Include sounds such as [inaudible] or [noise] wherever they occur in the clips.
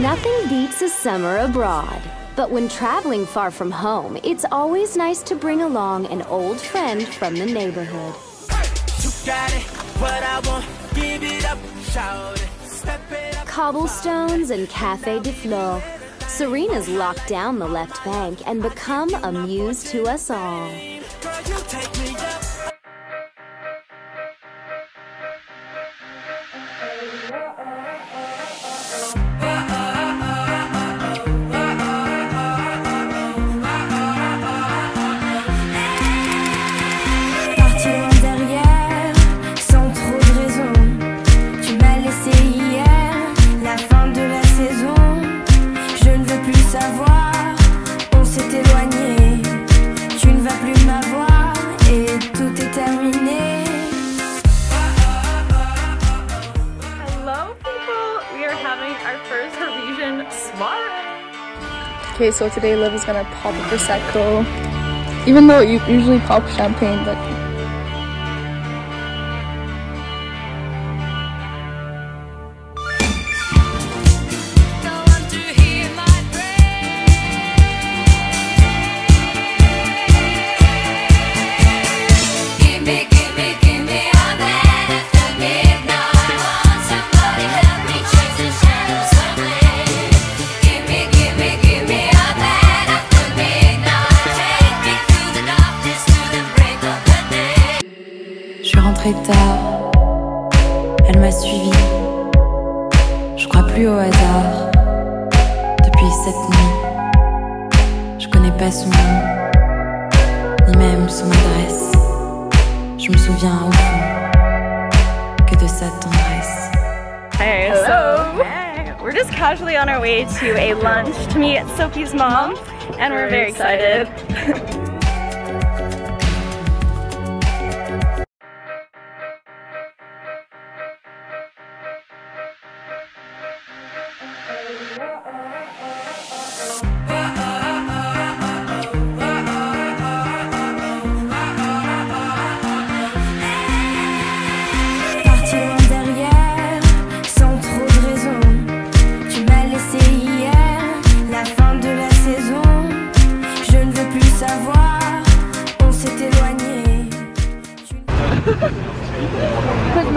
Nothing beats a summer abroad. But when traveling far from home, it's always nice to bring along an old friend from the neighborhood. Cobblestones and Cafe de Flore. Serena's locked down the left bank and become a muse to us all. Okay, so today Liv is gonna pop a prosecco. Even though you usually pop champagne, but m'a suivi. Je crois plus au hasard. Depuis cette nuit, je connais pas son nom, ni même son adresse. Je me souviens au fond que de sa tendresse. Hey, so hey, we're just casually on our way to a lunch to meet Sophie's mom, and we're very excited.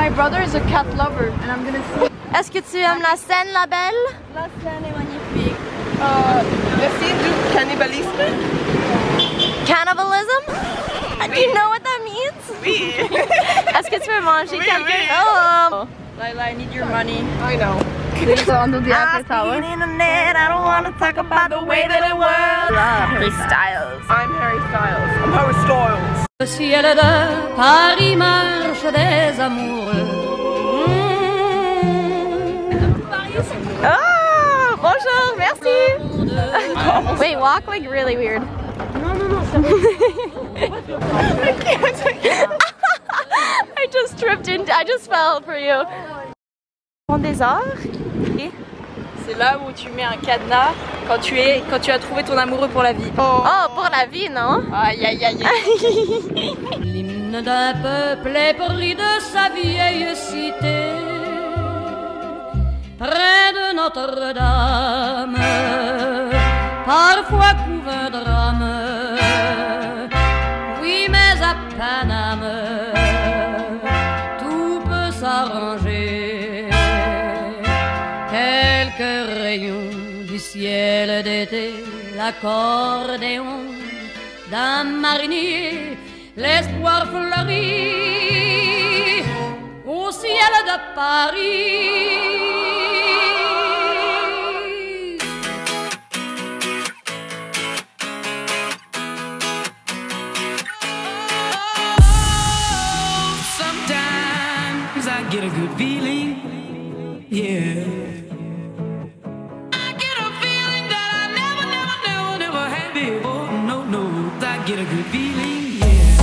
My brother is a cat lover, and I'm gonna see. Est-ce que tu aimes la scène, la belle? La scène est magnifique. Le film du cannibalisme Cannibalism? Uh, Do you know what that means? Oui. [laughs] Est-ce que tu veux manger Oui, quelqu'un? oui. Oh. Lila, I need your money. I know. Please under the Eiffel Tower. internet, I don't want to talk about the way that it was. Harry Styles. I'm Harry Styles. I'm Harry Styles. Le ciel de Paris marche des amoureux. Oh, bonjour, merci. [laughs] Wait, walk like really weird. No, no, no. [laughs] I can't. I [laughs] just tripped in. I just fell for you. Pont des Arts. C'est là où tu mets un cadenas quand tu es quand tu as trouvé ton amoureux pour la vie. Oh, pour la vie, non? Aïe aïe aïe. aïe. [laughs] L'hymne d'un peuple épris de sa vieille cité. Près de Notre-Dame, parfois un drame. S'arranger. Quelques rayons du ciel d'été, l'accordéon d'un marinier, l'espoir fleurit au ciel de Paris. I get a good feeling, yeah. I get a feeling that I never, never, never, never had before. No, no, I get a good feeling, yeah.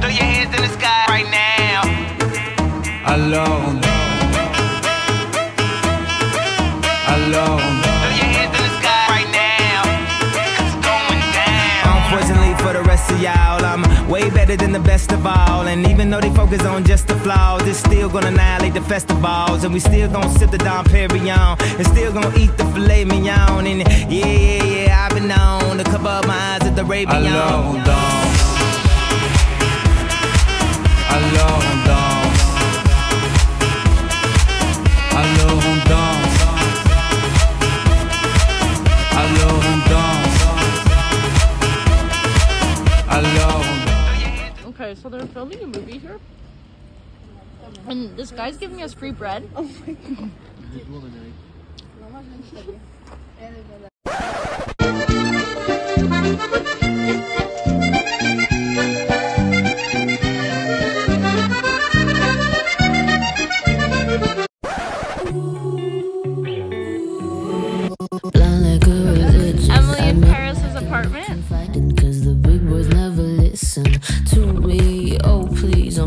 Throw your hands in the sky right now. Alone. Better than the best of all. And even though they focus on just the flaws, it's still gonna annihilate the festivals. And we still gonna sip the Dom Perignon. And still gonna eat the filet mignon. And yeah, yeah, yeah, I've been known to cover up my eyes at the Rabion. Alors on danse. Okay, so they're filming a movie here. And this guy's giving us free bread. Oh my god. Emily in Paris's apartment. Cause the big boys never listen to me. Please,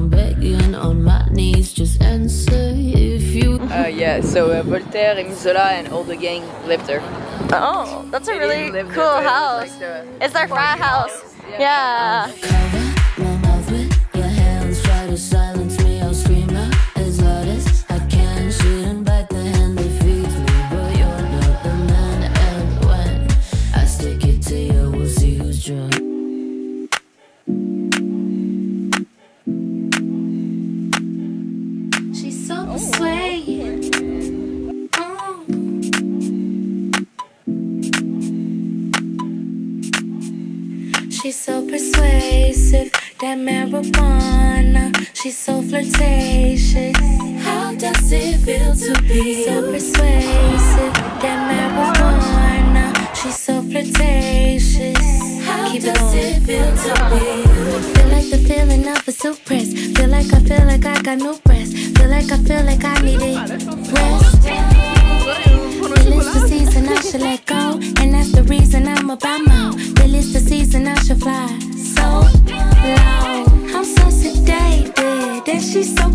I'm begging on my knees. Just answer if you. Uh, yeah, so uh, Voltaire, Émile Zola, and all the gang lived there. Oh, that's a They really cool there, but it house. like the it's their frat party house. Yeah. My so persuasive, that marijuana. She's so flirtatious. How does it feel to be so persuasive? That marijuana. She's so flirtatious. How Keep does it, feel to be? Feel like the feeling of a suppress. Feel like I feel like I got no breath. Feel like I feel like I need it. Rest. Feel it's the season I should let go, and that's the reason I'm about more. Fly so low. I'm so sedated, and she's so